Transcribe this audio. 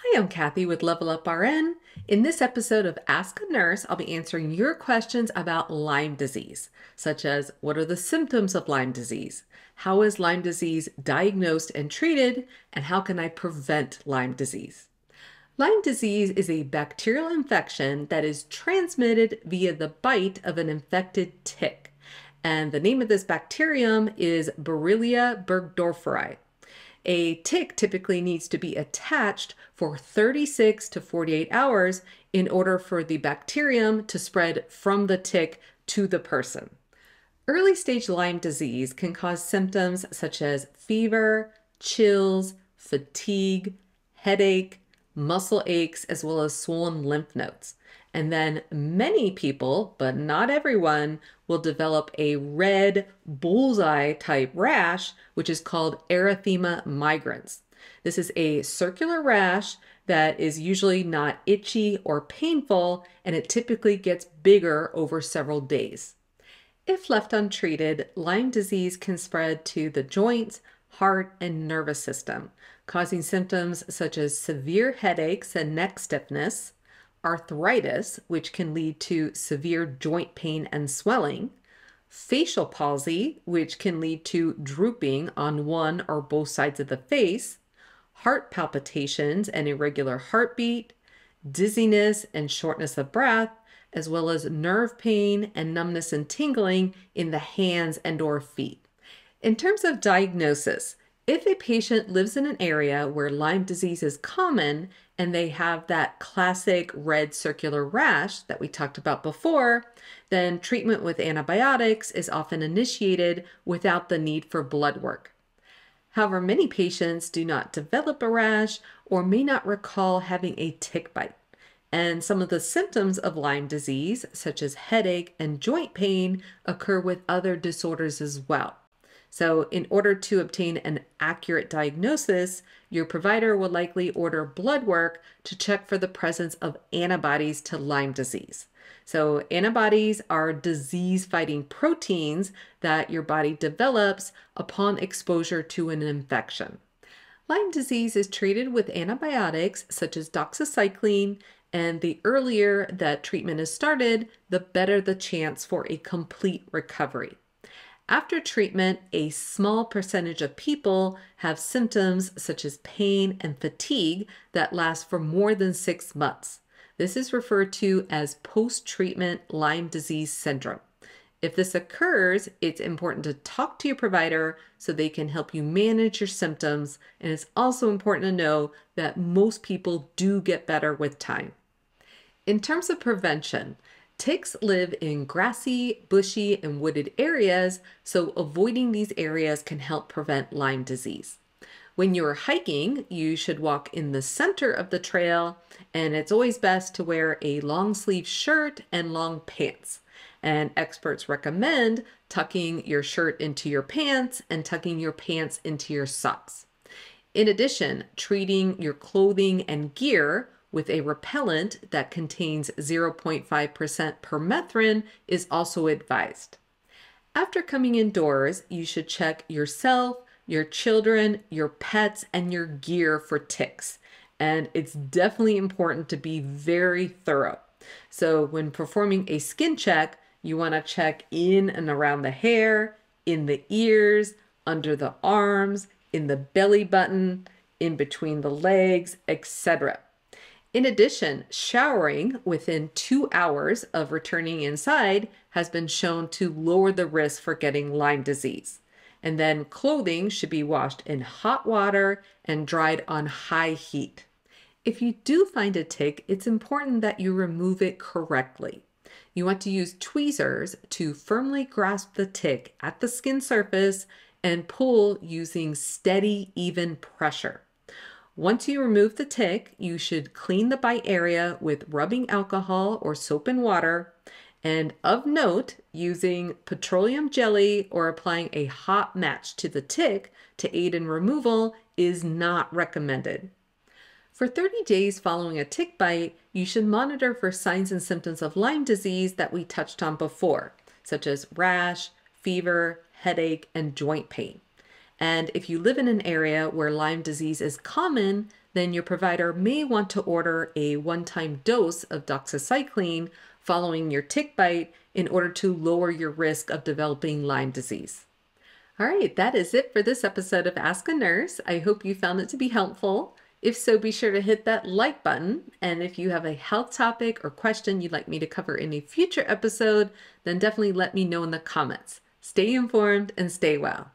Hi, I'm Cathy with Level Up RN. In this episode of Ask a Nurse, I'll be answering your questions about Lyme disease, such as what are the symptoms of Lyme disease? How is Lyme disease diagnosed and treated? And how can I prevent Lyme disease? Lyme disease is a bacterial infection that is transmitted via the bite of an infected tick. And the name of this bacterium is Borrelia burgdorferi. A tick typically needs to be attached for 36 to 48 hours in order for the bacterium to spread from the tick to the person. Early stage Lyme disease can cause symptoms such as fever, chills, fatigue, headache, muscle aches, as well as swollen lymph nodes. And then many people, but not everyone, will develop a red bullseye type rash, which is called erythema migrans. This is a circular rash that is usually not itchy or painful, and it typically gets bigger over several days. If left untreated, Lyme disease can spread to the joints, heart, and nervous system, causing symptoms such as severe headaches and neck stiffness, arthritis, which can lead to severe joint pain and swelling, facial palsy, which can lead to drooping on one or both sides of the face, heart palpitations and irregular heartbeat, dizziness and shortness of breath, as well as nerve pain and numbness and tingling in the hands and or feet. In terms of diagnosis, if a patient lives in an area where Lyme disease is common and they have that classic red circular rash that we talked about before, then treatment with antibiotics is often initiated without the need for blood work. However, many patients do not develop a rash or may not recall having a tick bite. And some of the symptoms of Lyme disease, such as headache and joint pain, occur with other disorders as well. So, in order to obtain an accurate diagnosis, your provider will likely order blood work to check for the presence of antibodies to Lyme disease. So, antibodies are disease fighting proteins that your body develops upon exposure to an infection. Lyme disease is treated with antibiotics such as doxycycline, and the earlier that treatment is started, the better the chance for a complete recovery. After treatment, a small percentage of people have symptoms such as pain and fatigue that last for more than six months. This is referred to as post treatment Lyme disease syndrome. If this occurs, it's important to talk to your provider so they can help you manage your symptoms. And it's also important to know that most people do get better with time. In terms of prevention, ticks live in grassy, bushy, and wooded areas, so avoiding these areas can help prevent Lyme disease. When you're hiking, you should walk in the center of the trail, and it's always best to wear a long sleeve shirt and long pants. And experts recommend tucking your shirt into your pants and tucking your pants into your socks. In addition, treating your clothing and gear with a repellent that contains 0.5% permethrin is also advised. After coming indoors, you should check yourself, your children, your pets, and your gear for ticks. And it's definitely important to be very thorough. So, when performing a skin check, you want to check in and around the hair, in the ears, under the arms, in the belly button, in between the legs, etc. In addition, showering within two hours of returning inside has been shown to lower the risk for getting Lyme disease. And then clothing should be washed in hot water and dried on high heat. If you do find a tick, it's important that you remove it correctly. You want to use tweezers to firmly grasp the tick at the skin surface and pull using steady, even pressure. Once you remove the tick, you should clean the bite area with rubbing alcohol or soap and water. And of note, using petroleum jelly or applying a hot match to the tick to aid in removal is not recommended. For 30 days following a tick bite, you should monitor for signs and symptoms of Lyme disease that we touched on before, such as rash, fever, headache, and joint pain. And if you live in an area where Lyme disease is common, then your provider may want to order a one time dose of doxycycline following your tick bite in order to lower your risk of developing Lyme disease. All right, that is it for this episode of Ask a Nurse. I hope you found it to be helpful. If so, be sure to hit that like button. And if you have a health topic or question you'd like me to cover in a future episode, then definitely let me know in the comments. Stay informed and stay well.